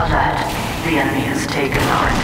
Alert. The enemy has taken our.